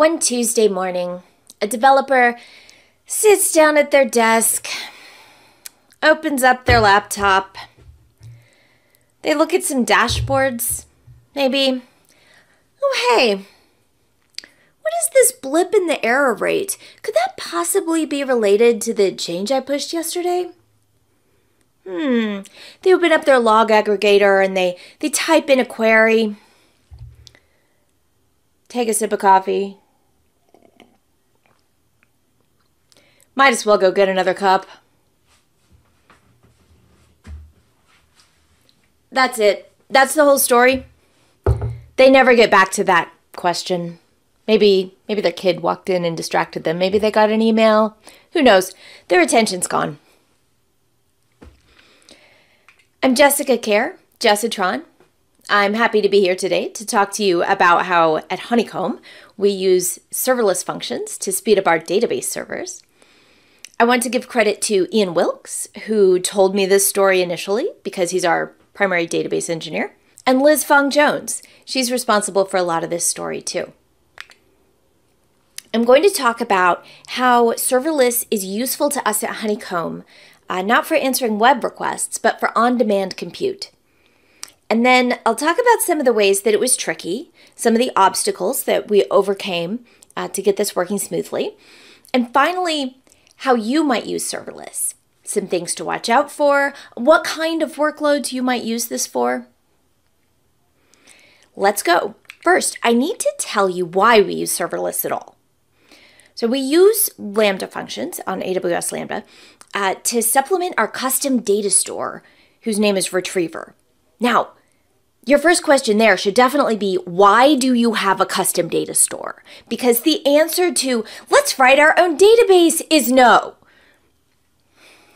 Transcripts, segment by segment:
One Tuesday morning, a developer sits down at their desk, opens up their laptop. They look at some dashboards, maybe. Oh, hey, what is this blip in the error rate? Could that possibly be related to the change I pushed yesterday? Hmm. They open up their log aggregator and they, they type in a query. Take a sip of coffee, Might as well go get another cup. That's it. That's the whole story. They never get back to that question. Maybe maybe their kid walked in and distracted them. Maybe they got an email. Who knows? Their attention's gone. I'm Jessica Kerr, Jessitron. I'm happy to be here today to talk to you about how at Honeycomb we use serverless functions to speed up our database servers. I want to give credit to Ian Wilkes, who told me this story initially because he's our primary database engineer, and Liz Fong Jones. She's responsible for a lot of this story too. I'm going to talk about how serverless is useful to us at Honeycomb, uh, not for answering web requests, but for on demand compute. And then I'll talk about some of the ways that it was tricky, some of the obstacles that we overcame uh, to get this working smoothly. And finally, how you might use serverless, some things to watch out for, what kind of workloads you might use this for. Let's go. First, I need to tell you why we use serverless at all. So we use Lambda functions on AWS Lambda uh, to supplement our custom data store, whose name is Retriever. Now, your first question there should definitely be why do you have a custom data store? Because the answer to let's write our own database is no.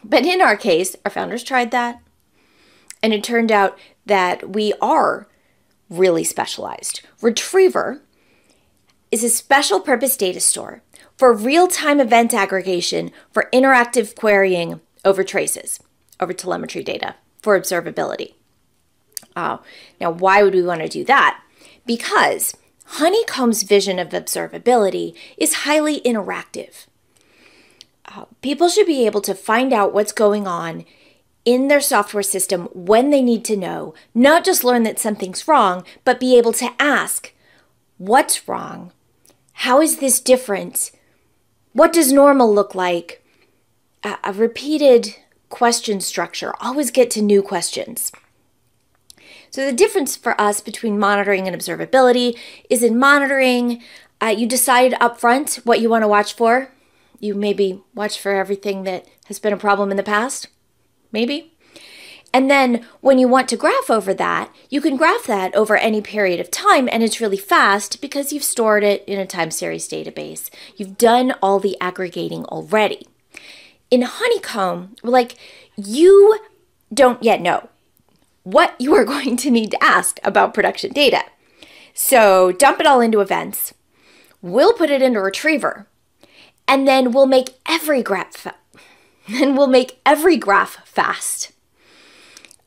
But in our case, our founders tried that, and it turned out that we are really specialized. Retriever is a special purpose data store for real time event aggregation for interactive querying over traces, over telemetry data for observability. Uh, now, why would we want to do that? Because Honeycomb's vision of observability is highly interactive. Uh, people should be able to find out what's going on in their software system when they need to know, not just learn that something's wrong, but be able to ask, What's wrong? How is this different? What does normal look like? A, a repeated question structure. Always get to new questions. So the difference for us between monitoring and observability is in monitoring, uh, you decide upfront what you want to watch for. You maybe watch for everything that has been a problem in the past, maybe. And then when you want to graph over that, you can graph that over any period of time and it's really fast because you've stored it in a time series database. You've done all the aggregating already. In Honeycomb, like you don't yet know what you are going to need to ask about production data. So dump it all into events. We'll put it into Retriever, and then we'll make every graph. Then we'll make every graph fast.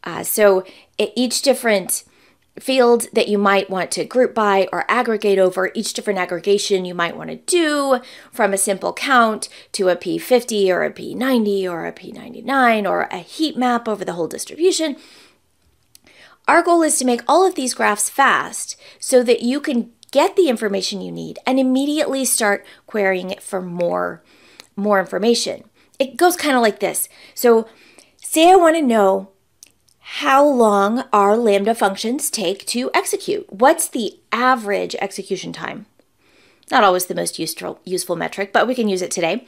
Uh, so each different field that you might want to group by or aggregate over, each different aggregation you might want to do from a simple count to a P50 or a P90 or a P99 or a heat map over the whole distribution our goal is to make all of these graphs fast so that you can get the information you need and immediately start querying it for more, more information. It goes kind of like this. So say I want to know how long our Lambda functions take to execute. What's the average execution time? Not always the most useful, useful metric, but we can use it today.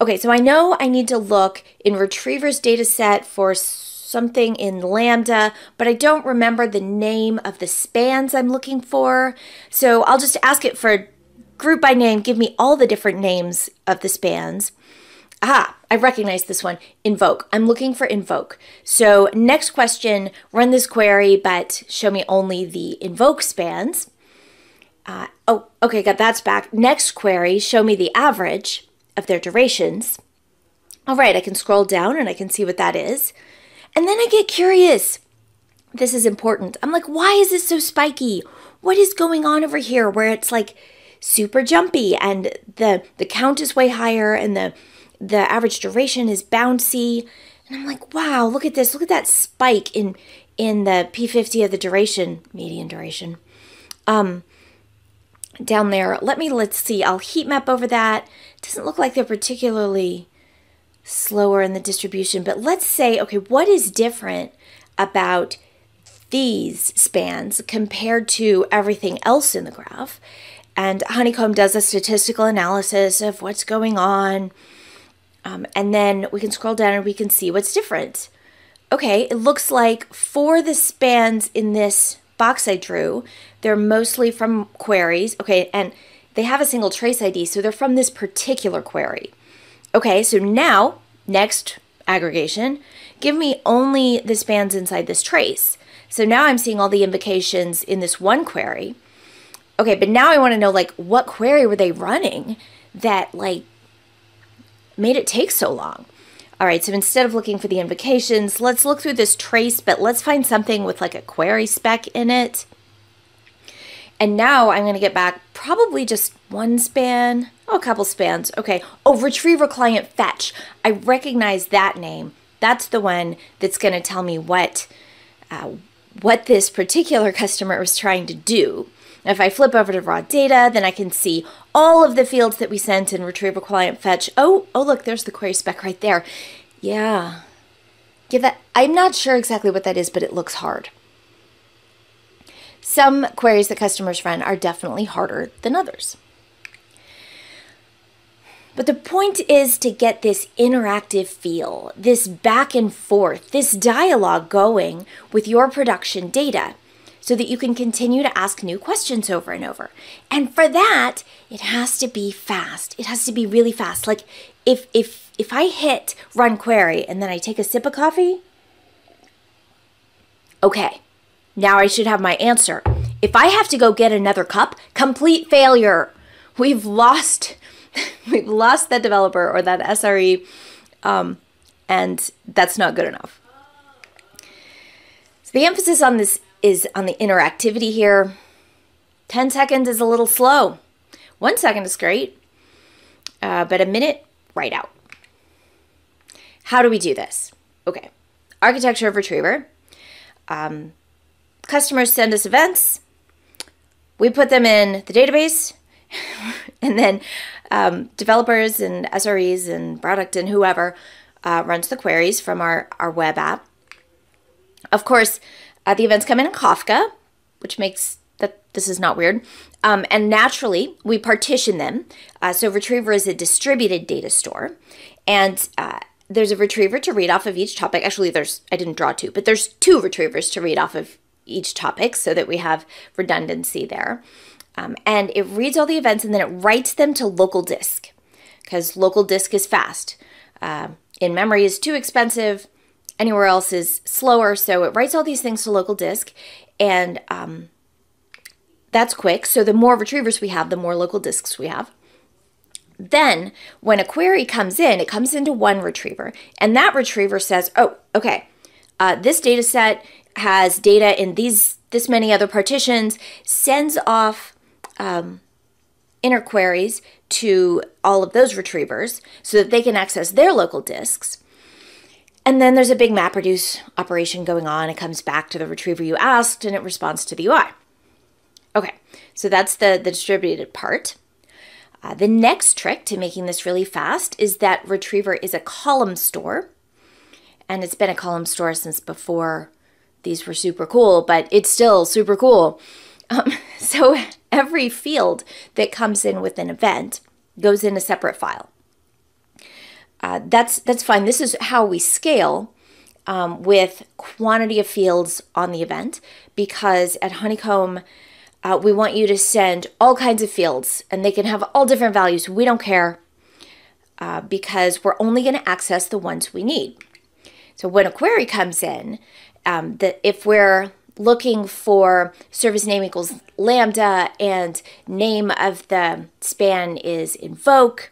Okay, so I know I need to look in Retriever's data set for something in Lambda, but I don't remember the name of the spans I'm looking for. So I'll just ask it for group by name, give me all the different names of the spans. Ah, I recognize this one, invoke. I'm looking for invoke. So next question, run this query, but show me only the invoke spans. Uh, oh, okay, got that's back. Next query, show me the average of their durations. All right, I can scroll down and I can see what that is. And then I get curious. This is important. I'm like, why is this so spiky? What is going on over here where it's like super jumpy and the the count is way higher and the the average duration is bouncy. And I'm like, wow, look at this. Look at that spike in in the P50 of the duration, median duration. Um down there. Let me let's see. I'll heat map over that. Doesn't look like they're particularly slower in the distribution, but let's say, okay, what is different about these spans compared to everything else in the graph? And Honeycomb does a statistical analysis of what's going on. Um, and then we can scroll down and we can see what's different. Okay, it looks like for the spans in this box I drew, they're mostly from queries. Okay, and they have a single trace ID, so they're from this particular query. Okay, so now, next aggregation, give me only the spans inside this trace. So now I'm seeing all the invocations in this one query. Okay, but now I want to know like what query were they running that like made it take so long? All right, so instead of looking for the invocations, let's look through this trace, but let's find something with like a query spec in it. And now I'm going to get back probably just one span, oh, a couple spans. Okay. Oh, retriever client fetch. I recognize that name. That's the one that's going to tell me what uh, what this particular customer was trying to do. If I flip over to raw data, then I can see all of the fields that we sent in retriever client fetch. Oh, oh, look, there's the query spec right there. Yeah. Give that, I'm not sure exactly what that is, but it looks hard. Some queries that customers run are definitely harder than others. But the point is to get this interactive feel, this back and forth, this dialogue going with your production data so that you can continue to ask new questions over and over. And for that, it has to be fast. It has to be really fast. Like if if if I hit run query and then I take a sip of coffee, okay, now I should have my answer. If I have to go get another cup, complete failure. We've lost, we've lost that developer or that SRE, um, and that's not good enough. So the emphasis on this is on the interactivity here. 10 seconds is a little slow. One second is great, uh, but a minute, right out. How do we do this? Okay, architecture of Retriever. Um, customers send us events. We put them in the database, and then um, developers and SREs and product and whoever uh, runs the queries from our, our web app. Of course, uh, the events come in in Kafka, which makes that this is not weird. Um, and naturally, we partition them. Uh, so Retriever is a distributed data store, and uh, there's a retriever to read off of each topic. Actually, there's I didn't draw two, but there's two retrievers to read off of each topic so that we have redundancy there. Um, and it reads all the events and then it writes them to local disk because local disk is fast. Uh, in memory is too expensive. Anywhere else is slower. So it writes all these things to local disk and um, that's quick. So the more retrievers we have, the more local disks we have. Then, when a query comes in, it comes into one retriever, and that retriever says, "Oh, okay, uh, this data set has data in these this many other partitions, sends off um, inner queries to all of those retrievers so that they can access their local disks. And then there's a big MapReduce operation going on. It comes back to the retriever you asked and it responds to the UI. Okay, so that's the, the distributed part. Uh, the next trick to making this really fast is that Retriever is a column store. And it's been a column store since before these were super cool, but it's still super cool. Um, so every field that comes in with an event goes in a separate file. Uh, that's that's fine. This is how we scale um, with quantity of fields on the event because at Honeycomb uh, we want you to send all kinds of fields and they can have all different values. We don't care uh, because we're only going to access the ones we need. So when a query comes in, um, that if we're looking for service name equals lambda and name of the span is invoke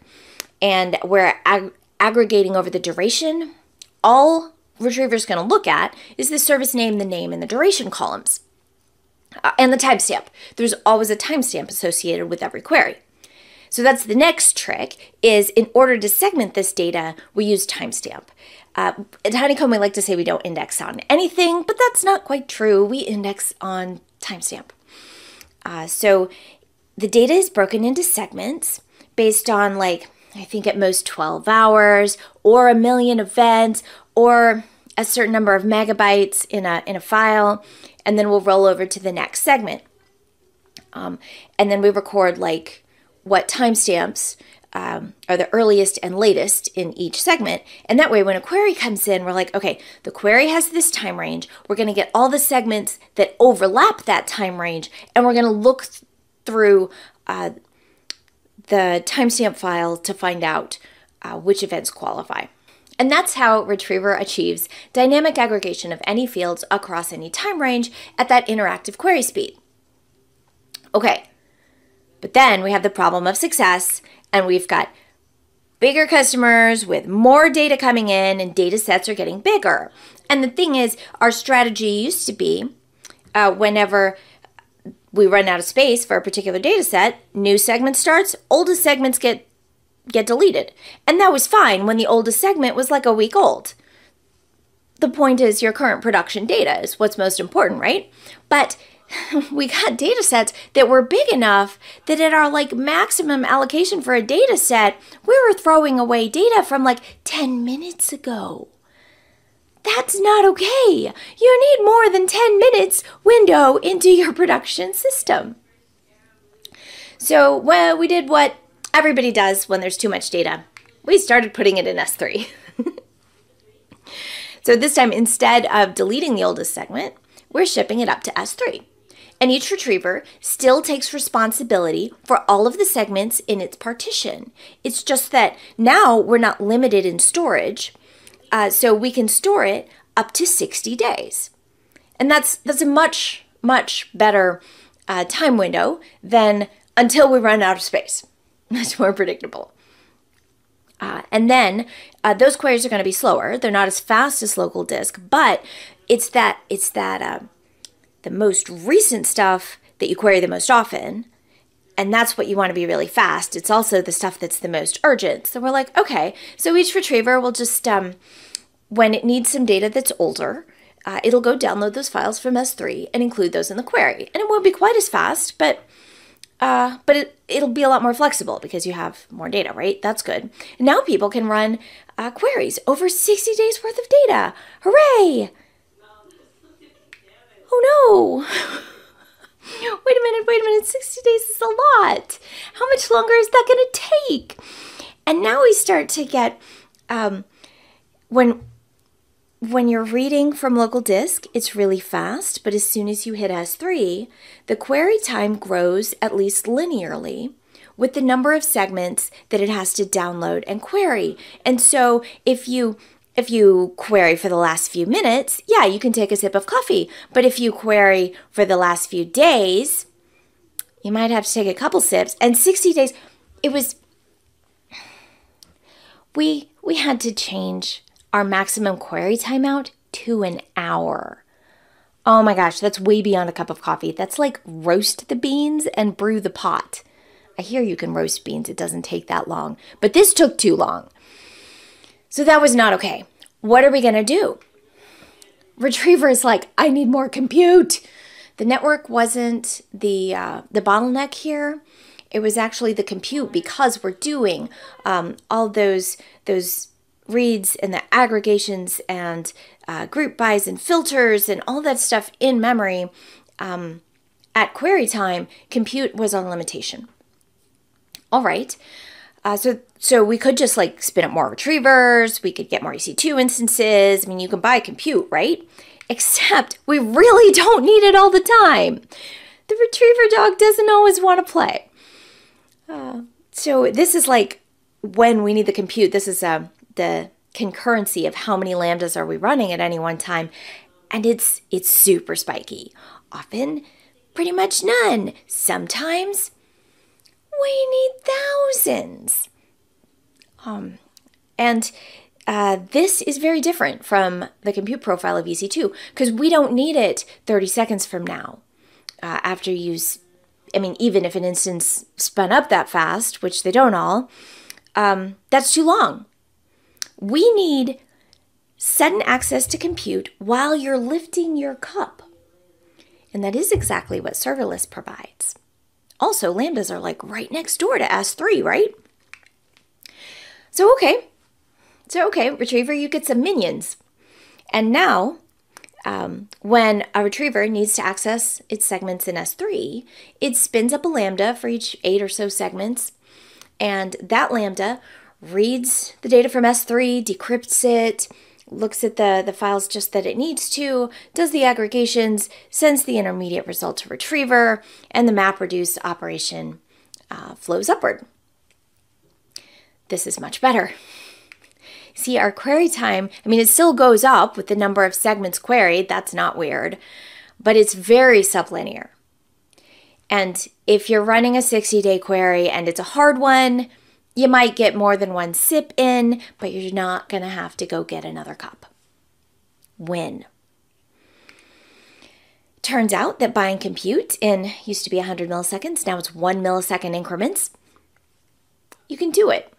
and we're ag aggregating over the duration, all Retriever is going to look at is the service name, the name, and the duration columns. uh, and the timestamp. There's always a timestamp associated with every query. So that's the next trick is in order to segment this data, we use timestamp. Uh, at Honeycomb, we like to say we don't index on anything, but that's not quite true. We index on timestamp. Uh, so the data is broken into segments based on like, I think at most 12 hours or a million events or a certain number of megabytes in a, in a file, and then we'll roll over to the next segment. Um, and then we record like what timestamps um, are the earliest and latest in each segment. And that way, when a query comes in, we're like, okay, the query has this time range. We're going to get all the segments that overlap that time range, and we're going to look th through uh, the timestamp file to find out uh, which events qualify. And that's how Retriever achieves dynamic aggregation of any fields across any time range at that interactive query speed. Okay, but then we have the problem of success, and we've got bigger customers with more data coming in, and data sets are getting bigger. And the thing is, our strategy used to be uh, whenever we run out of space for a particular data set, new segment starts, oldest segments get get deleted. And that was fine when the oldest segment was like a week old. The point is your current production data is what's most important, right? But we got data sets that were big enough that at our like maximum allocation for a data set, we were throwing away data from like 10 minutes ago. That's not okay. You need more than 10 minutes window into your production system. So, well, we did what everybody does when there's too much data. We started putting it in S3. so this time, instead of deleting the oldest segment, we're shipping it up to S3. And each retriever still takes responsibility for all of the segments in its partition. It's just that now we're not limited in storage, uh, so we can store it up to 60 days. And that's, that's a much, much better uh, time window than until we run out of space. That's more predictable. Uh, and then uh, those queries are going to be slower. They're not as fast as local disk, but it's that it's that uh, the most recent stuff that you query the most often, and that's what you want to be really fast. It's also the stuff that's the most urgent. So we're like, okay, so each retriever will just um, when it needs some data that's older, uh, it'll go download those files from S3 and include those in the query, and it won't be quite as fast, but uh, but it, it'll be a lot more flexible because you have more data, right? That's good. now people can run uh, queries over 60 days worth of data. Hooray! Oh no! wait a minute, wait a minute. 60 days is a lot. How much longer is that going to take? And now we start to get, um, when when you're reading from local disk, it's really fast, but as soon as you hit S3, the query time grows at least linearly with the number of segments that it has to download and query. And so if you if you query for the last few minutes, yeah, you can take a sip of coffee. But if you query for the last few days, you might have to take a couple sips. And 60 days, it was we we had to change our maximum query timeout to an hour. Oh my gosh, that's way beyond a cup of coffee. That's like roast the beans and brew the pot. I hear you can roast beans, it doesn't take that long, but this took too long. So that was not okay. What are we gonna do? Retriever is like, I need more compute. The network wasn't the uh, the bottleneck here. It was actually the compute because we're doing um, all those those reads and the aggregations and uh, group bys and filters and all that stuff in memory um, at query time, compute was on limitation. All right. Uh, so, so we could just like spin up more retrievers. We could get more EC2 instances. I mean, you can buy compute, right? Except we really don't need it all the time. The retriever dog doesn't always want to play. Uh, so this is like when we need the compute. This is a the concurrency of how many lambdas are we running at any one time and it's it's super spiky often pretty much none sometimes we need thousands um, and uh, this is very different from the compute profile of EC2 because we don't need it 30 seconds from now. uh, after you, I mean, even if an instance spun up that fast, which they don't all, um, that's too long. We need sudden access to compute while you're lifting your cup. And that is exactly what serverless provides. Also, lambdas are like right next door to S3, right? So, okay. So, okay, retriever, you get some minions. And now, um, when a retriever needs to access its segments in S3, it spins up a lambda for each eight or so segments. And that lambda reads the data from S3, decrypts it, looks at the, the files just that it needs to, does the aggregations, sends the intermediate result to retriever, and the MapReduce operation uh, flows upward. This is much better. See, our query time, I mean, it still goes up with the number of segments queried. That's not weird, but it's very sublinear. And if you're running a 60 day query and it's a hard one, you might get more than one sip in, but you're not going to have to go get another cup. Win. Turns out that buying compute in used to be 100 milliseconds, now it's one millisecond increments. You can do it.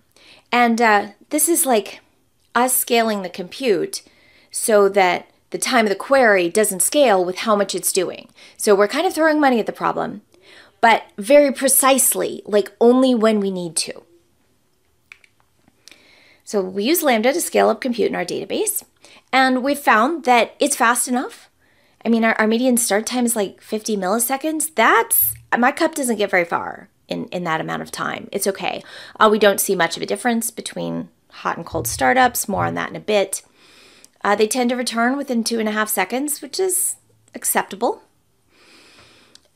And uh, this is like us scaling the compute so that the time of the query doesn't scale with how much it's doing. So we're kind of throwing money at the problem, but very precisely, like only when we need to. So we use Lambda to scale up compute in our database, and we've found that it's fast enough. I mean, our, our median start time is like 50 milliseconds. That's, my cup doesn't get very far in, in that amount of time. It's okay. Uh, we don't see much of a difference between hot and cold startups, more on that in a bit. Uh, they tend to return within two and a half seconds, which is acceptable.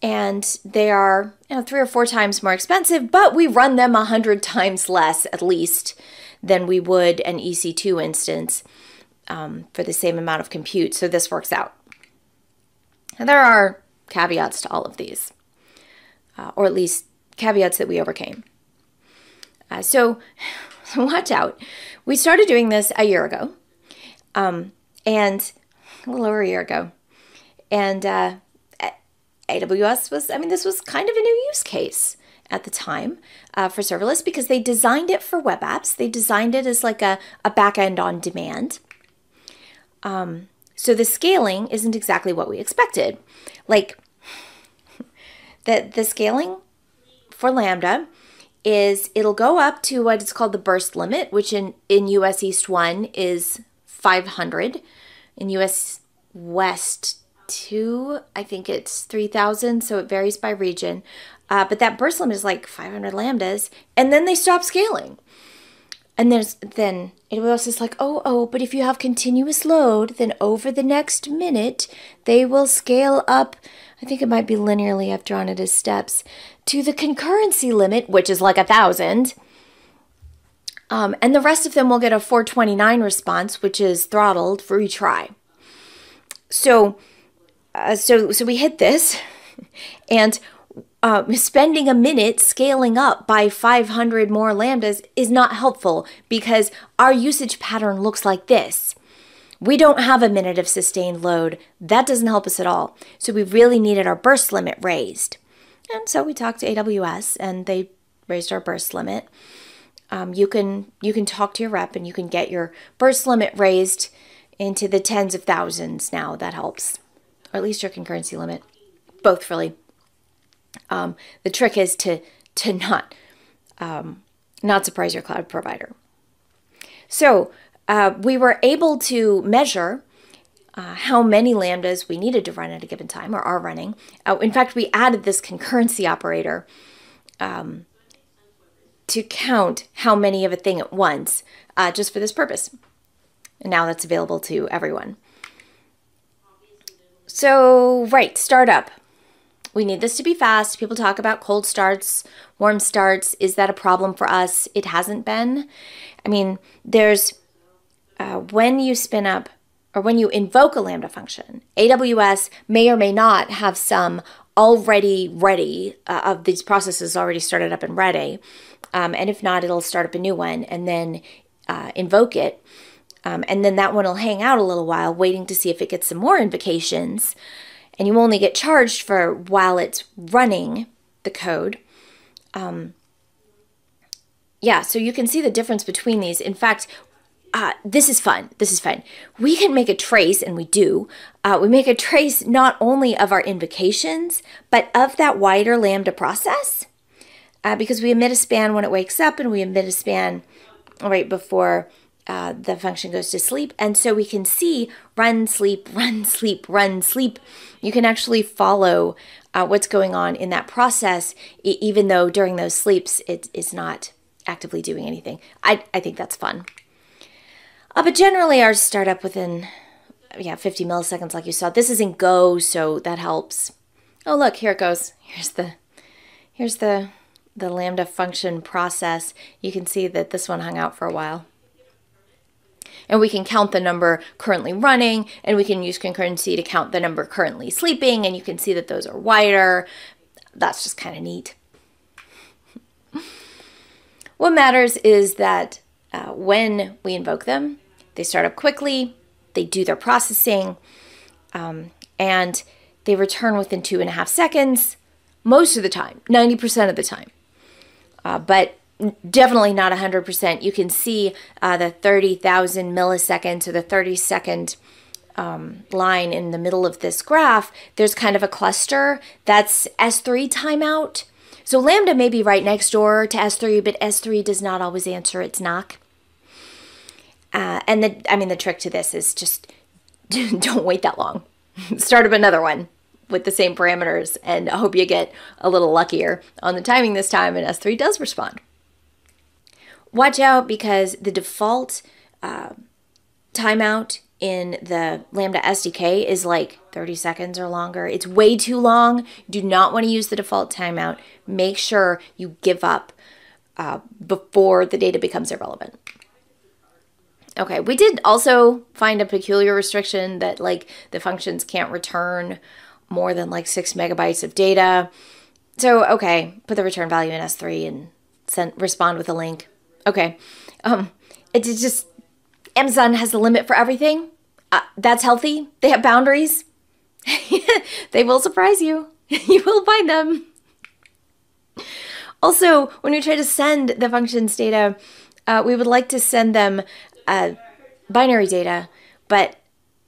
And they are you know, three or four times more expensive, but we run them a hundred times less at least than we would an EC2 instance um, for the same amount of compute. So this works out. And there are caveats to all of these, uh, or at least caveats that we overcame. Uh, so watch out. We started doing this a year ago, um, and a little over a year ago. And uh, AWS was, I mean, this was kind of a new use case at the time uh, for serverless because they designed it for web apps. They designed it as like a, a backend on demand. Um, so the scaling isn't exactly what we expected. Like the, the scaling for Lambda is it'll go up to what is called the burst limit, which in, in US East 1 is 500. In US West 2, I think it's 3,000, so it varies by region. Uh, but that burst limit is like 500 lambdas, and then they stop scaling. And there's then AWS is like, oh, oh, but if you have continuous load, then over the next minute, they will scale up. I think it might be linearly, I've drawn it as steps, to the concurrency limit, which is like a thousand. Um, and the rest of them will get a 429 response, which is throttled for retry. So, uh, so, so we hit this, and uh, spending a minute scaling up by 500 more lambdas is not helpful because our usage pattern looks like this. We don't have a minute of sustained load. That doesn't help us at all. So we really needed our burst limit raised. And so we talked to AWS and they raised our burst limit. Um, you can you can talk to your rep and you can get your burst limit raised into the tens of thousands now. That helps, or at least your concurrency limit. Both really. Um, the trick is to to not um, not surprise your cloud provider. So uh, we were able to measure uh, how many lambdas we needed to run at a given time or are running. Uh, in fact, we added this concurrency operator um, to count how many of a thing at once, uh, just for this purpose. And now that's available to everyone. So, right, startup. We need this to be fast. People talk about cold starts, warm starts. Is that a problem for us? It hasn't been. I mean, there's uh, when you spin up or when you invoke a Lambda function, AWS may or may not have some already ready uh, of these processes already started up and ready. Um, and if not, it'll start up a new one and then uh, invoke it. Um, and then that one will hang out a little while, waiting to see if it gets some more invocations and you only get charged for while it's running the code. Um, yeah, so you can see the difference between these. In fact, uh, this is fun. This is fun. We can make a trace, and we do. Uh, we make a trace not only of our invocations, but of that wider Lambda process, uh, because we emit a span when it wakes up, and we emit a span right before uh, the function goes to sleep. And so we can see run, sleep, run, sleep, run, sleep. You can actually follow uh, what's going on in that process, even though during those sleeps it is not actively doing anything. I, I think that's fun. Uh, but generally, ours start up within, yeah, 50 milliseconds, like you saw. This is in Go, so that helps. Oh, look, here it goes. Here's the, here's the, the Lambda function process. You can see that this one hung out for a while. And we can count the number currently running, and we can use concurrency to count the number currently sleeping, and you can see that those are wider. That's just kind of neat. what matters is that uh, when we invoke them, they start up quickly, they do their processing, um, and they return within two and a half seconds most of the time, 90% of the time. Uh, but definitely not 100%. You can see uh, the 30,000 milliseconds or the 30 second um, line in the middle of this graph. There's kind of a cluster that's S3 timeout. So Lambda may be right next door to S3, but S3 does not always answer its knock. Uh, and the, I mean, the trick to this is just don't wait that long. Start up another one with the same parameters, and I hope you get a little luckier on the timing this time, and S3 does respond. Watch out because the default uh, timeout in the Lambda SDK is like 30 seconds or longer. It's way too long. Do not want to use the default timeout. Make sure you give up uh, before the data becomes irrelevant. Okay, we did also find a peculiar restriction that like the functions can't return more than like six megabytes of data. So, okay, put the return value in S3 and send respond with a link. Okay, um, it just Amazon has a limit for everything. Uh, that's healthy. They have boundaries. they will surprise you. you will find them. Also, when we try to send the functions data, uh, we would like to send them uh, binary data, but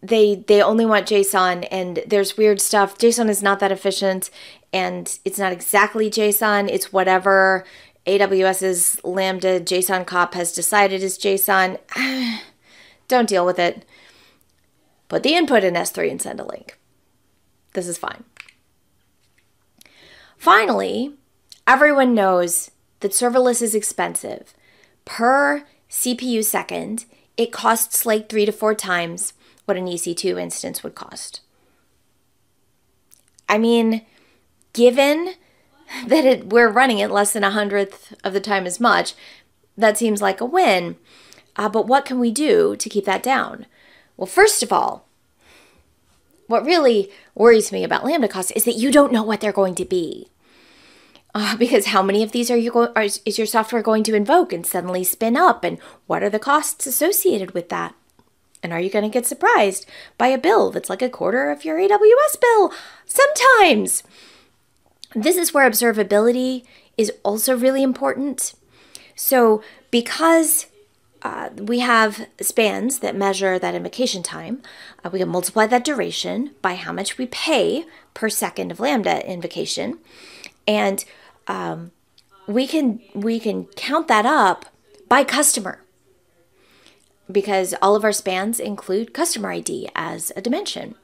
they they only want JSON, and there's weird stuff. JSON is not that efficient, and it's not exactly JSON. It's whatever AWS's Lambda JSON cop has decided is JSON. Don't deal with it. Put the input in S3 and send a link. This is fine. Finally, everyone knows that serverless is expensive. Per CPU second, it costs like three to four times what an EC2 instance would cost. I mean, given that it, we're running it less than a hundredth of the time as much, that seems like a win. Uh, but what can we do to keep that down? Well, first of all, what really worries me about Lambda costs is that you don't know what they're going to be. Uh, because how many of these are you go- are, is your software going to invoke and suddenly spin up, and what are the costs associated with that? And are you going to get surprised by a bill that's like a quarter of your AWS bill? Sometimes. This is where observability is also really important. So, because uh, we have spans that measure that invocation time. Uh, we can multiply that duration by how much we pay per second of Lambda invocation, and um, we can we can count that up by customer because all of our spans include customer ID as a dimension.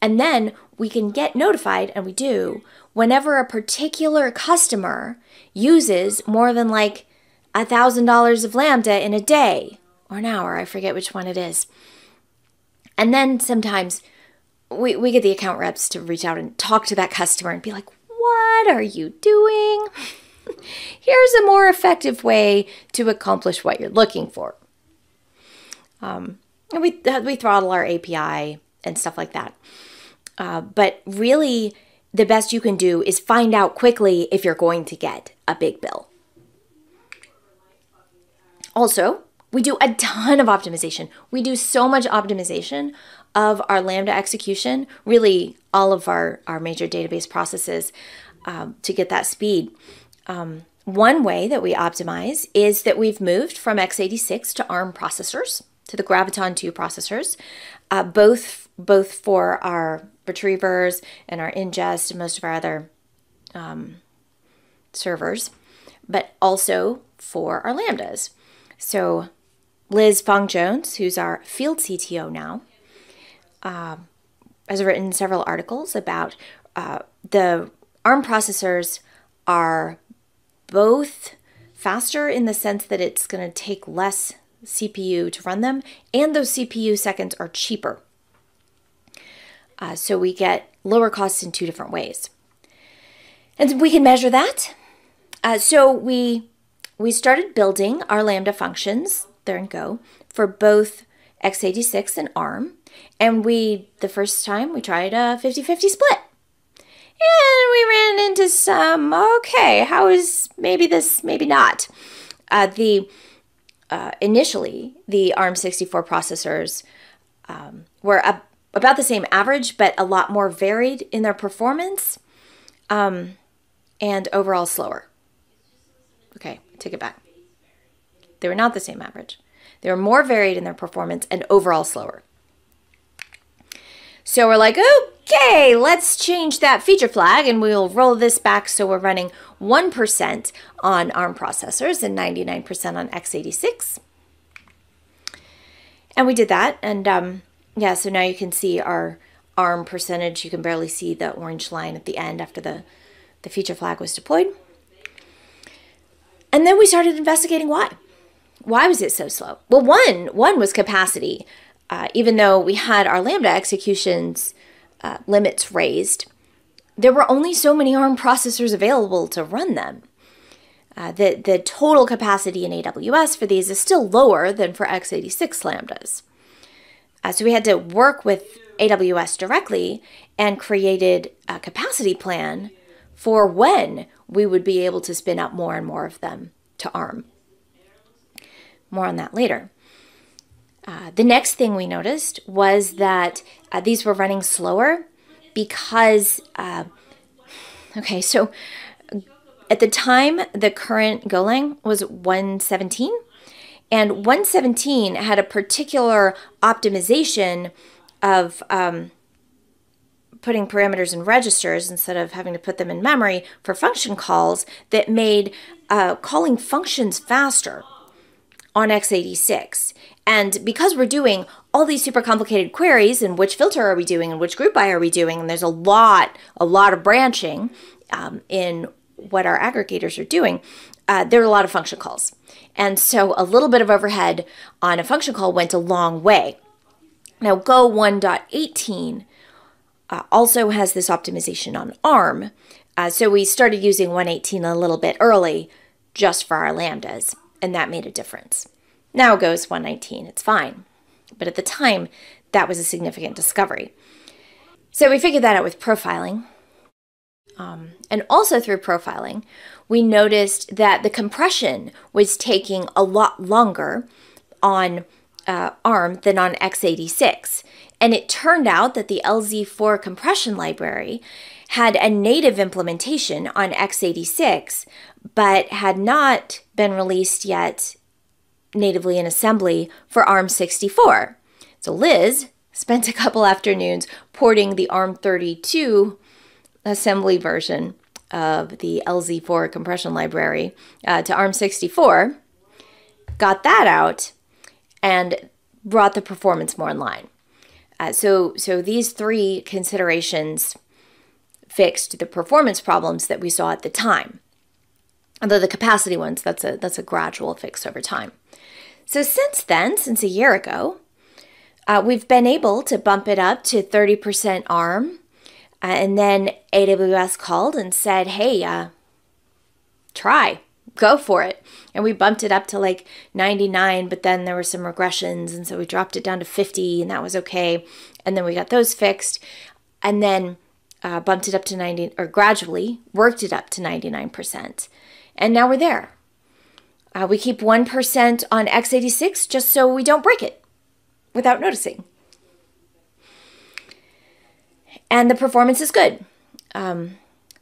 And then we can get notified, and we do, whenever a particular customer uses more than like a $1,000 of Lambda in a day or an hour. I forget which one it is. And then sometimes we, we get the account reps to reach out and talk to that customer and be like, what are you doing? Here's a more effective way to accomplish what you're looking for. Um, and we, we throttle our API and stuff like that. Uh, but really, the best you can do is find out quickly if you're going to get a big bill. Also, we do a ton of optimization. We do so much optimization of our Lambda execution, really all of our, our major database processes um, to get that speed. Um, one way that we optimize is that we've moved from x86 to ARM processors, to the Graviton 2 processors, uh, both both for our retrievers and our ingest and most of our other um, servers, but also for our lambdas. So Liz Fong Jones, who's our field CTO now, uh, has written several articles about uh, the ARM processors are both faster in the sense that it's going to take less CPU to run them, and those CPU seconds are cheaper. Uh, so we get lower costs in two different ways. And we can measure that. Uh, so we we started building our Lambda functions, there in Go, for both x86 and ARM. And we, the first time, we tried a 50-50 split. And we ran into some, okay, how is maybe this, maybe not. Uh, the uh, Initially, the ARM64 processors um, were a, about the same average, but a lot more varied in their performance um, and overall slower. Okay, take it back. They were not the same average. They were more varied in their performance and overall slower. So we're like, okay, let's change that feature flag and we'll roll this back so we're running 1% on ARM processors and 99% on x86. And we did that. And um, yeah, so now you can see our ARM percentage. You can barely see the orange line at the end after the, the feature flag was deployed. And then we started investigating why. Why was it so slow? Well, one one was capacity. Uh, even though we had our Lambda executions uh, limits raised, there were only so many ARM processors available to run them. Uh, the, the total capacity in AWS for these is still lower than for x86 Lambdas. Uh, so we had to work with AWS directly and created a capacity plan for when we would be able to spin up more and more of them to ARM. More on that later. Uh, the next thing we noticed was that uh, these were running slower because, uh, okay, so at the time, the current Golang was 117, and 117 had a particular optimization of um, putting parameters in registers instead of having to put them in memory for function calls that made uh, calling functions faster on x86. And because we're doing all these super complicated queries and which filter are we doing and which group by are we doing, and there's a lot, a lot of branching um, in what our aggregators are doing, uh, there are a lot of function calls. And so a little bit of overhead on a function call went a long way. Now Go 1.18 uh, also has this optimization on ARM. Uh, so we started using 118 a little bit early just for our lambdas, and that made a difference. Now goes 119, it's fine. But at the time, that was a significant discovery. So we figured that out with profiling. Um, and also through profiling, we noticed that the compression was taking a lot longer on uh, ARM than on x86. And it turned out that the LZ4 compression library had a native implementation on x86, but had not been released yet natively in assembly for ARM64. So Liz spent a couple afternoons porting the ARM32 assembly version of the LZ4 compression library uh, to ARM64, got that out, and brought the performance more in line. Uh, so, so these three considerations fixed the performance problems that we saw at the time. Although the capacity ones, that's a that's a gradual fix over time. So since then, since a year ago, uh, we've been able to bump it up to 30% ARM, uh, and then AWS called and said, "Hey, uh, try, go for it." And we bumped it up to like 99, but then there were some regressions, and so we dropped it down to 50, and that was okay. And then we got those fixed, and then uh, bumped it up to 90, or gradually worked it up to 99%. And now we're there. Uh, we keep 1% on x86 just so we don't break it without noticing. And the performance is good. Um,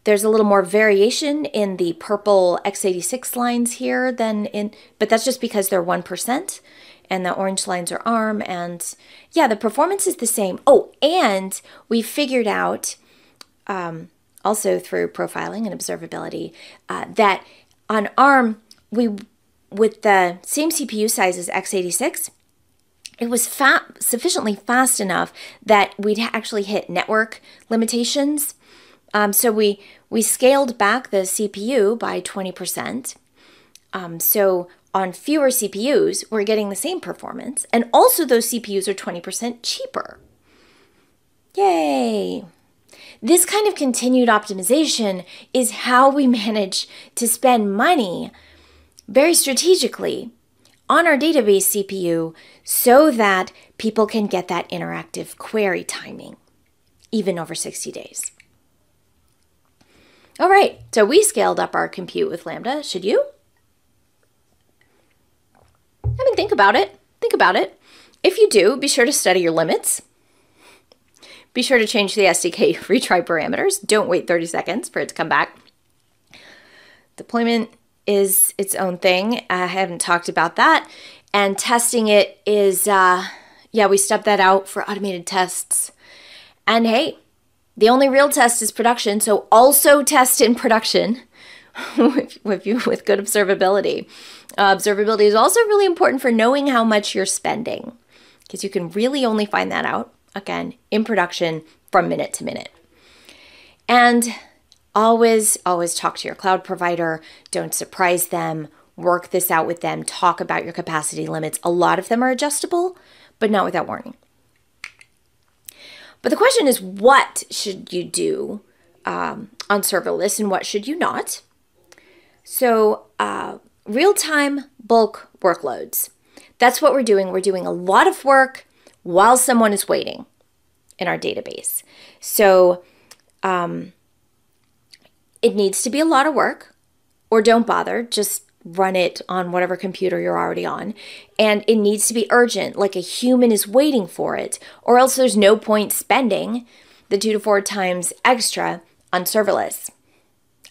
there's a little more variation in the purple x86 lines here than in, but that's just because they're 1% and the orange lines are ARM. And yeah, the performance is the same. Oh, and we figured out um, also through profiling and observability uh, that on ARM, we with the same CPU size as x86, it was fa sufficiently fast enough that we'd actually hit network limitations. Um, so we we scaled back the CPU by 20%. Um, so on fewer CPUs, we're getting the same performance, and also those CPUs are 20% cheaper. Yay! This kind of continued optimization is how we manage to spend money very strategically on our database CPU so that people can get that interactive query timing, even over 60 days. All right, so we scaled up our compute with Lambda. Should you? I mean, think about it. Think about it. If you do, be sure to study your limits. Be sure to change the SDK retry parameters. Don't wait 30 seconds for it to come back. Deployment is its own thing. I haven't talked about that. And testing it is, uh, yeah, we stepped that out for automated tests. And hey, the only real test is production, so also test in production with, with, with good observability. Uh, observability is also really important for knowing how much you're spending because you can really only find that out, again, in production from minute to minute. And always, always talk to your cloud provider. Don't surprise them. Work this out with them. Talk about your capacity limits. A lot of them are adjustable, but not without warning. But the question is, what should you do um, on serverless and what should you not? So, uh, real time bulk workloads. That's what we're doing. We're doing a lot of work while someone is waiting in our database. So, um, it needs to be a lot of work, or don't bother, just run it on whatever computer you're already on. And it needs to be urgent, like a human is waiting for it, or else there's no point spending the two to four times extra on serverless.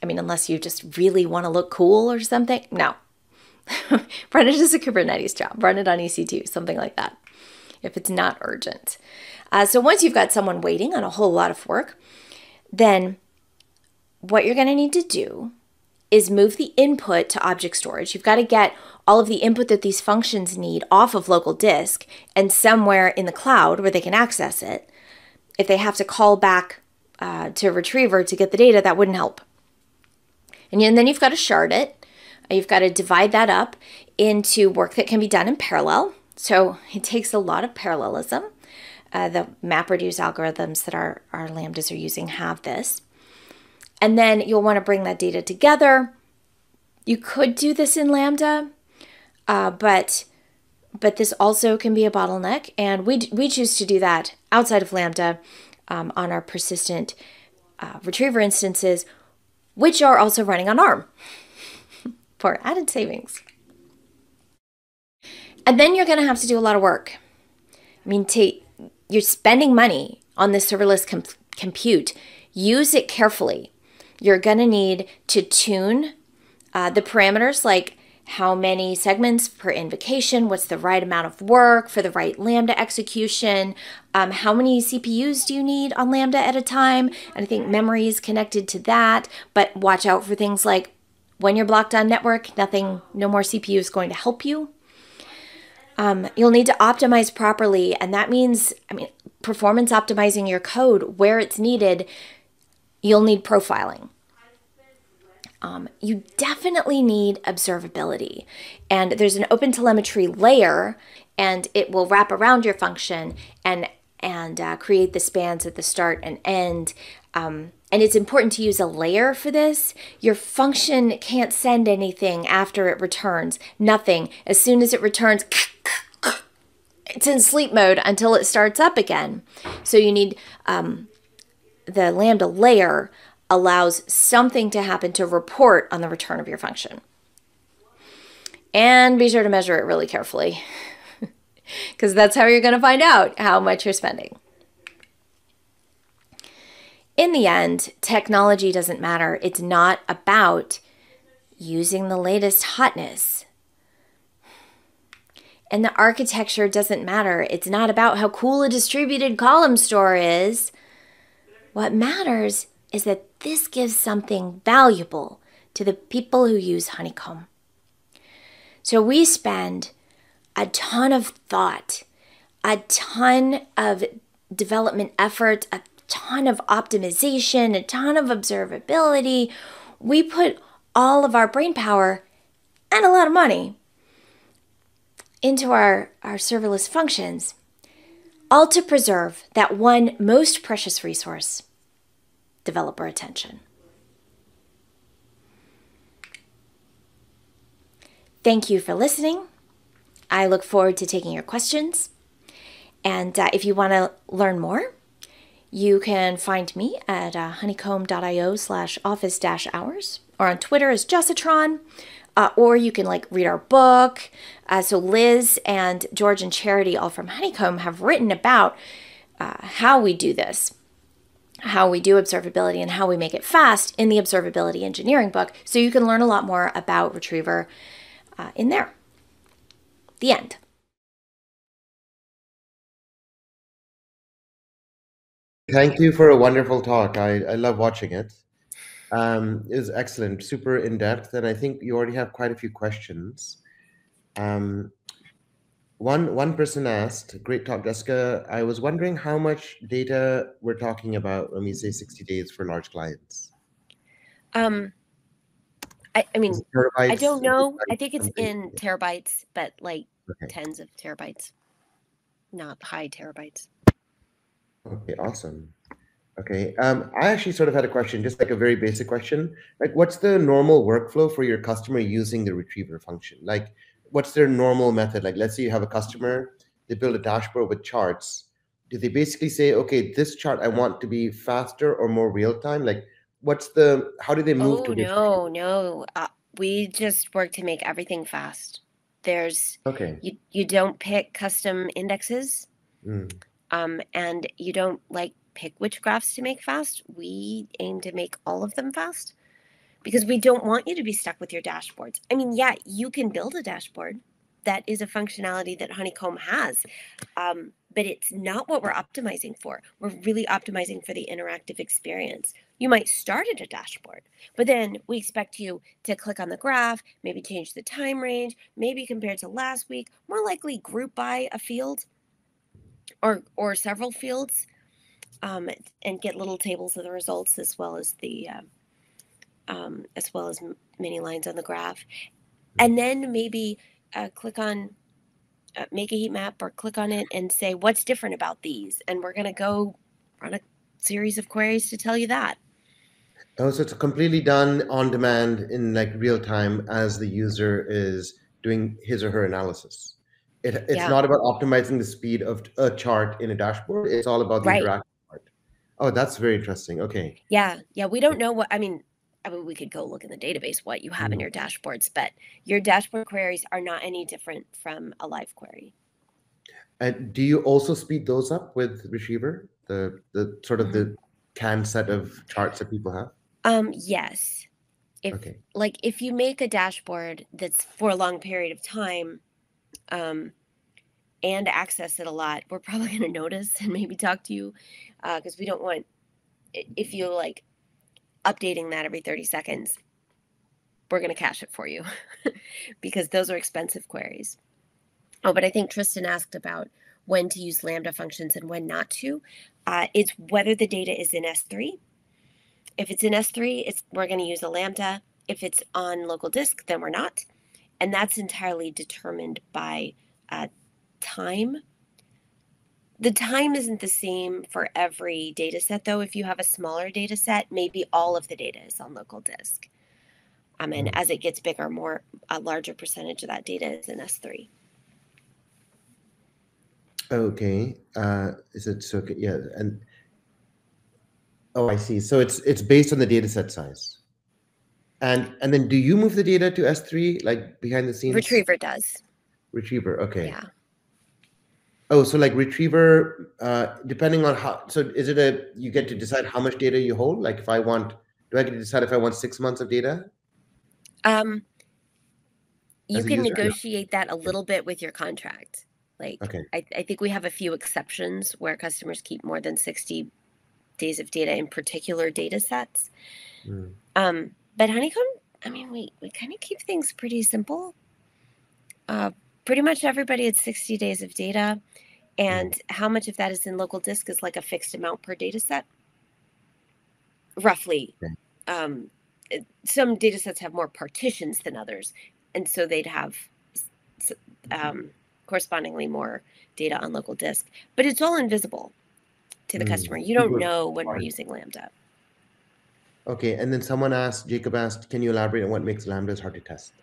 I mean, unless you just really want to look cool or something. No. run it as a Kubernetes job, run it on EC2, something like that, if it's not urgent. Uh, so once you've got someone waiting on a whole lot of work, then what you're going to need to do is move the input to object storage. You've got to get all of the input that these functions need off of local disk and somewhere in the cloud where they can access it. If they have to call back uh, to a retriever to get the data, that wouldn't help. And then you've got to shard it. You've got to divide that up into work that can be done in parallel. So it takes a lot of parallelism. Uh, the MapReduce algorithms that our, our Lambdas are using have this. And then you'll want to bring that data together. You could do this in Lambda, uh, but but this also can be a bottleneck, and we we choose to do that outside of Lambda um, on our persistent uh, retriever instances, which are also running on ARM for added savings. And then you're going to have to do a lot of work. I mean, to, you're spending money on this serverless com compute. Use it carefully you're going to need to tune uh, the parameters like how many segments per invocation, what's the right amount of work for the right Lambda execution, um, how many CPUs do you need on Lambda at a time, and I think memory is connected to that, but watch out for things like when you're blocked on network, nothing, no more CPU is going to help you. Um, you'll need to optimize properly, and that means, I mean, performance optimizing your code where it's needed you'll need profiling. Um, you definitely need observability. And there's an open telemetry layer, and it will wrap around your function and and uh, create the spans at the start and end. Um, and it's important to use a layer for this. Your function can't send anything after it returns. Nothing. As soon as it returns, it's in sleep mode until it starts up again. So you need um, the Lambda layer allows something to happen to report on the return of your function. And be sure to measure it really carefully because that's how you're going to find out how much you're spending. in the end, technology doesn't matter. It's not about using the latest hotness. And the architecture doesn't matter. It's not about how cool a distributed column store is. What matters is that this gives something valuable to the people who use honeycomb. So we spend a ton of thought, a ton of development effort, a ton of optimization, a ton of observability. We put all of our brain power and a lot of money into our, our serverless functions, all to preserve that one most precious resource developer attention. Thank you for listening. I look forward to taking your questions. And uh, if you want to learn more, you can find me at uh, honeycomb.io slash office dash hours or on Twitter as Jessitron. Uh, or you can like read our book. Uh, so Liz and George and Charity, all from Honeycomb, have written about uh, how we do this, how we do observability, and how we make it fast in the observability engineering book. So you can learn a lot more about Retriever uh, in there. The end. Thank you for a wonderful talk. I, I love watching it. Um, it was excellent, super in depth, and I think you already have quite a few questions. Um, one one person asked, "Great talk, Jessica. I was wondering how much data we're talking about when we say 60 days for large clients." Um, I, I mean, I don't know. I think it's in terabytes, but like okay. tens of terabytes, not high terabytes. Okay, awesome. Okay. Um, I actually sort of had a question, just like a very basic question. Like, what's the normal workflow for your customer using the retriever function? Like, what's their normal method? Like, let's say you have a customer, they build a dashboard with charts. Do they basically say, okay, this chart I want to be faster or more real time? Like, what's the, how do they move oh, to no, no. Uh, we just work to make everything fast. There's, okay. You, you don't pick custom indexes. Mm. Um, and you don't like pick which graphs to make fast. We aim to make all of them fast because we don't want you to be stuck with your dashboards. I mean, yeah, you can build a dashboard. That is a functionality that Honeycomb has, um, but it's not what we're optimizing for. We're really optimizing for the interactive experience. You might start at a dashboard, but then we expect you to click on the graph, maybe change the time range, maybe compared to last week, more likely group by a field or or several fields um, and get little tables of the results as well as the uh, um, as well as many lines on the graph, and then maybe uh, click on uh, make a heat map or click on it and say what's different about these, and we're going to go run a series of queries to tell you that. Oh, so it's completely done on demand in like real time as the user is doing his or her analysis. It, it's yeah. not about optimizing the speed of a chart in a dashboard. It's all about the right. interaction Oh, that's very interesting. Okay. Yeah. Yeah. We don't know what, I mean, I mean, we could go look in the database what you have mm. in your dashboards, but your dashboard queries are not any different from a live query. And do you also speed those up with Retriever? The the sort of mm-hmm. the canned set of charts that people have? Um, yes. If okay. like if you make a dashboard that's for a long period of time, um, and access it a lot, we're probably going to notice and maybe talk to you because uh, we don't want if you like updating that every 30 seconds we're going to cache it for you because those are expensive queries. Oh but i think tristan asked about when to use lambda functions and when not to. Uh, it's whether the data is in s3 if it's in s3 it's we're going to use a lambda. If it's on local disk then we're not. And that's entirely determined by uh, time the time isn't the same for every data set, though. If you have a smaller data set, maybe all of the data is on local disk. Um, and mm-hmm. as it gets bigger, more a larger percentage of that data is in S3. Okay. Uh, is it so? Yeah. And oh, I see. So it's it's based on the data set size. And and then do you move the data to S3 like behind the scenes? Retriever does. Retriever. Okay. Yeah. Oh, so like retriever, uh, depending on how, so is it a, you get to decide how much data you hold? Like if I want, do I get to decide if I want six months of data? Um, you can negotiate that a little bit with your contract. Like, okay. I, I think we have a few exceptions where customers keep more than 60 days of data in particular data sets. Mm. Um, but Honeycomb, I mean, we, we kind of keep things pretty simple. Uh, pretty much everybody had 60 days of data. And mm. how much of that is in local disk is like a fixed amount per data set, roughly. Um, some data sets have more partitions than others. And so they'd have um, correspondingly more data on local disk. But it's all invisible to the mm. customer. You don't know when we're using Lambda. Okay, and then someone asked, Jacob asked, can you elaborate on what makes lambdas hard to test?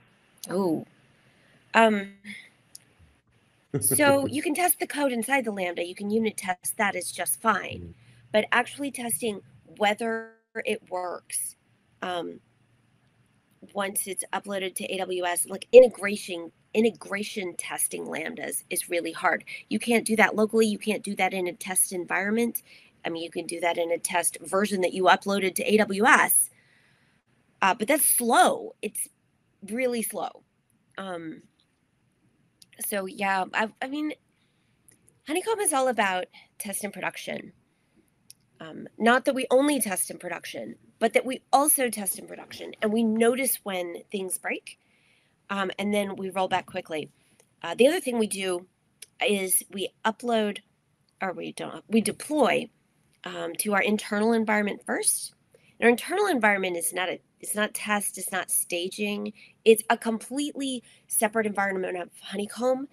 Oh, um, so you can test the code inside the Lambda. You can unit test that is just fine, mm. but actually testing whether it works um, once it's uploaded to AWS, like integration integration testing lambdas is really hard. You can't do that locally. You can't do that in a test environment. I mean, you can do that in a test version that you uploaded to AWS, uh, but that's slow. It's really slow. Um, so yeah, I, I mean, Honeycomb is all about test and production. Um, not that we only test in production, but that we also test in production and we notice when things break um, and then we roll back quickly. Uh, the other thing we do is we upload or we don't we deploy um, to our internal environment first. And our internal environment is not a it's not test, it's not staging. It's a completely separate environment of Honeycomb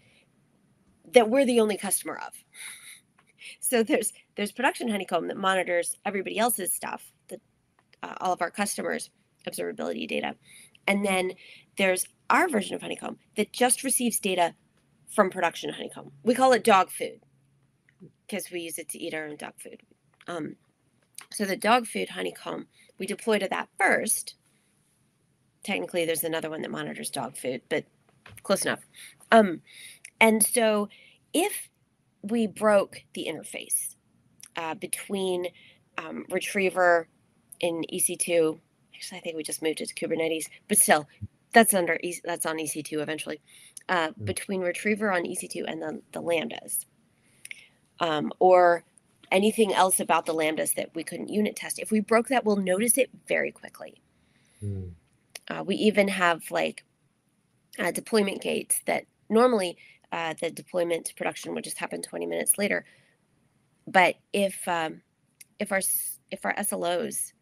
that we're the only customer of. So there's there's production Honeycomb that monitors everybody else's stuff, the, uh, all of our customers' observability data, and then there's our version of Honeycomb that just receives data from production Honeycomb. We call it dog food because we use it to eat our own dog food. Um, so the dog food honeycomb, we deploy to that first. Technically, there's another one that monitors dog food, but close enough. Um, and so if we broke the interface uh, between um, retriever in EC2, actually, I think we just moved it to Kubernetes, but still, that's under that's on EC2 eventually. Uh, mm. between retriever on EC2 and the, the lambdas, um, or anything else about the lambdas that we couldn't unit test. If we broke that, we'll notice it very quickly. Mm. Uh, we even have like uh, deployment gates that normally uh, the deployment to production would just happen 20 minutes later. But if um, if our if our SLOs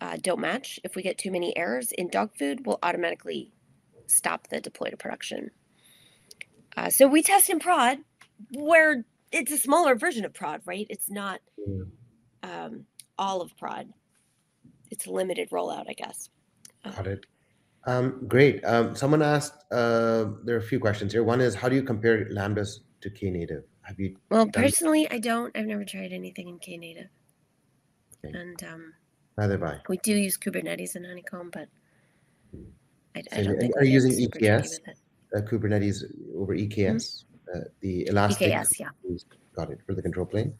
uh, don't match, if we get too many errors in dog food, we'll automatically stop the deploy to production. Uh, so we test in prod where it's a smaller version of prod, right? It's not um, all of prod. It's a limited rollout, I guess. Got it. Um, great. Um, someone asked. Uh, there are a few questions here. One is, how do you compare lambdas to Knative? Have you? Well, personally, I don't. I've never tried anything in Knative. Okay. And um, neither have I. We do use Kubernetes and Honeycomb, but I, I don't think. Are you using EKS? Uh, Kubernetes over EKS? Mm-hmm uh, the elastic. EKS, yeah. Got it for the control plane.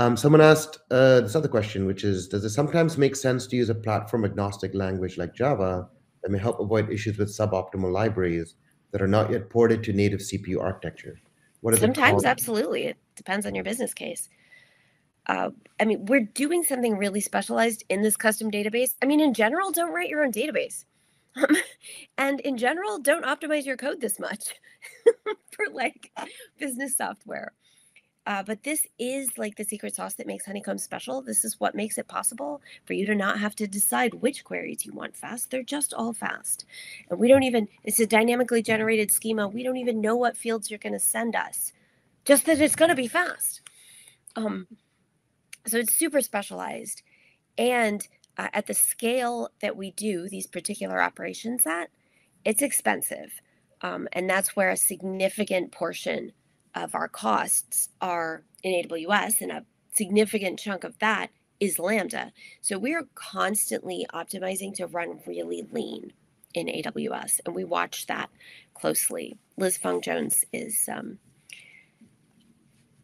Um, someone asked uh, this other question, which is, does it sometimes make sense to use a platform agnostic language like Java that may help avoid issues with suboptimal libraries that are not yet ported to native CPU architecture? What sometimes, absolutely. It depends on your business case. Uh, I mean, we're doing something really specialized in this custom database. I mean, in general, don't write your own database. Um, and in general, don't optimize your code this much for like business software. Uh, but this is like the secret sauce that makes Honeycomb special. This is what makes it possible for you to not have to decide which queries you want fast. They're just all fast. And we don't even, it's a dynamically generated schema. We don't even know what fields you're going to send us, just that it's going to be fast. Um, so it's super specialized. And uh, at the scale that we do these particular operations at, it's expensive. Um, and that's where a significant portion of our costs are in AWS, and a significant chunk of that is Lambda. So we're constantly optimizing to run really lean in AWS, and we watch that closely. Liz Fong Jones is um,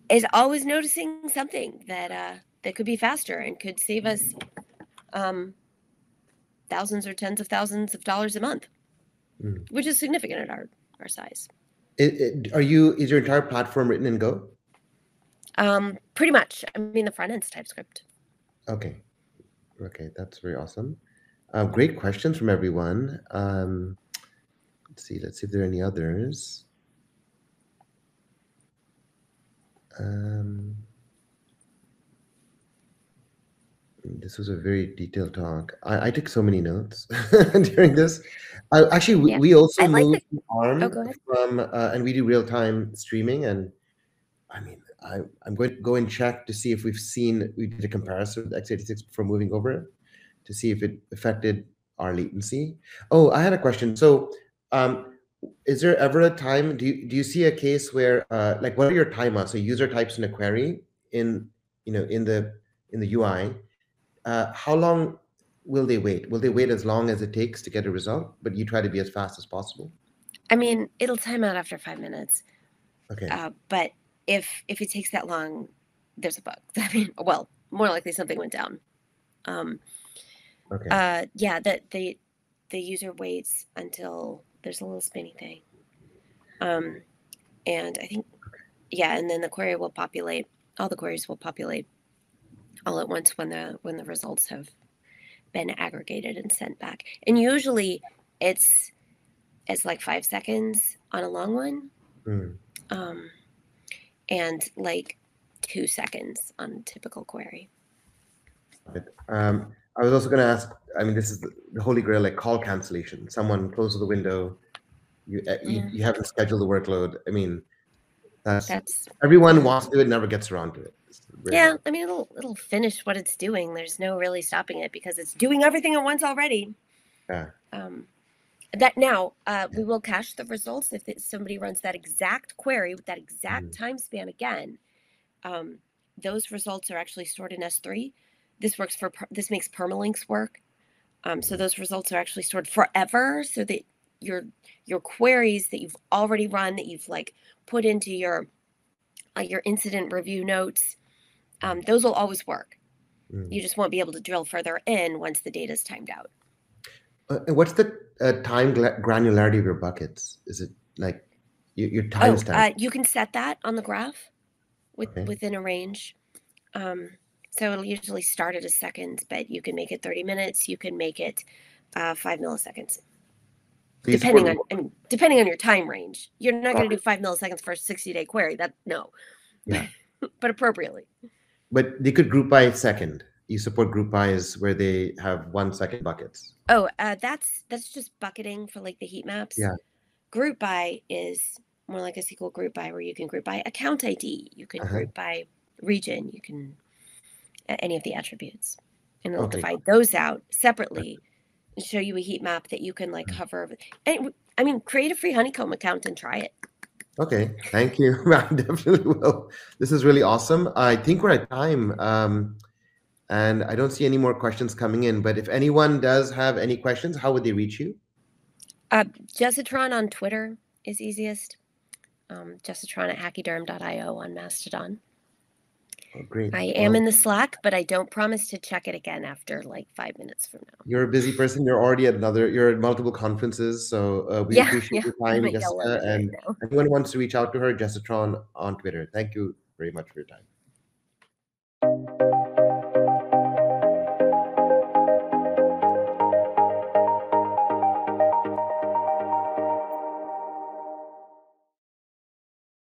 is always noticing something that uh, that could be faster and could save us um, thousands or tens of thousands of dollars a month, mm. which is significant at our our size. It, it, are you? Is your entire platform written in Go? Um, pretty much. I mean, the front end's TypeScript. Okay, okay, that's very awesome. Uh, great questions from everyone. Um, let's see. Let's see if there are any others. Um, this was a very detailed talk. I, I took so many notes during this. I, actually, we, yeah. we also like moved the... ARM oh, from, uh, and we do real time streaming. And I mean, I, I'm going to go and check to see if we've seen, we did a comparison with x86 before moving over to see if it affected our latency. Oh, I had a question. So, um, is there ever a time, do you, do you see a case where, uh, like, what are your timeouts? So user types in a query in, you know, in the, in the UI, uh, how long will they wait? Will they wait as long as it takes to get a result? But you try to be as fast as possible. I mean, it'll time out after five minutes. Okay. Uh, but if if it takes that long, there's a bug. I mean, well, more likely something went down. Um, okay. Uh, yeah. That the the user waits until there's a little spinny thing. Um, and I think, yeah, and then the query will populate. All the queries will populate all at once when the when the results have been aggregated and sent back. And usually it's it's like five seconds on a long one. Mm. Um, and like two seconds on a typical query. Um, I was also going to ask. I mean, this is the, the, holy grail, like call cancellation. Someone closes the window. You, uh, you, mm. you haven't scheduled the workload. I mean, that's, that's everyone wants to do it, never gets around to it. Really yeah, I mean it'll it'll finish what it's doing. There's no really stopping it because it's doing everything at once already. Yeah. Um, that now uh, we will cache the results if it, somebody runs that exact query with that exact mm. time span again. Um, those results are actually stored in S3. This works for this makes permalinks work. Um, so those results are actually stored forever, so that your your queries that you've already run that you've like put into your uh, your incident review notes um, those will always work. Mm. You just won't be able to drill further in once the data is timed out. Uh, what's the uh, time granularity of your buckets? Is it like your, your time oh, uh, you can set that on the graph with, okay. within a range. Um, so it'll usually start at a second, but you can make it 30 minutes. You can make it uh, five milliseconds. depending on I mean, depending on your time range, you're not going to do five milliseconds for a 60 day query. That no, yeah. but appropriately but they could group by second. You support group bys where they have one second buckets. Oh, uh, that's that's just bucketing for like the heat maps. Yeah. Group by is more like a SQL group by where you can group by account ID, you can uh-huh. group by region, you can any of the attributes, and it'll okay. divide those out separately and show you a heat map that you can like mm. hover. And I mean, create a free Honeycomb account and try it. Okay, thank you. I definitely will. This is really awesome. I think we're at time. Um, and I don't see any more questions coming in. But if anyone does have any questions, how would they reach you? Uh, Jessitron on Twitter is easiest. Um, Jessitron at hachyderm.io on Mastodon. Great. I am in the Slack, but I don't promise to check it again after like five minutes from now. You're a busy person. You're already at another. You're at multiple conferences, so uh, we yeah, appreciate yeah. your time, Jessica. And right anyone wants to reach out to her, Jessitron on Twitter. Thank you very much for your time.